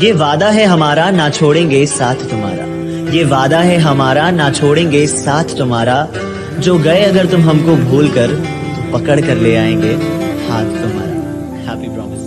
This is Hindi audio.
ये वादा है हमारा, ना छोड़ेंगे साथ तुम्हारा। ये वादा है हमारा, ना छोड़ेंगे साथ तुम्हारा। जो गए अगर तुम हमको भूल कर तो पकड़ कर ले आएँगे हाथ तुम्हारा। Happy promise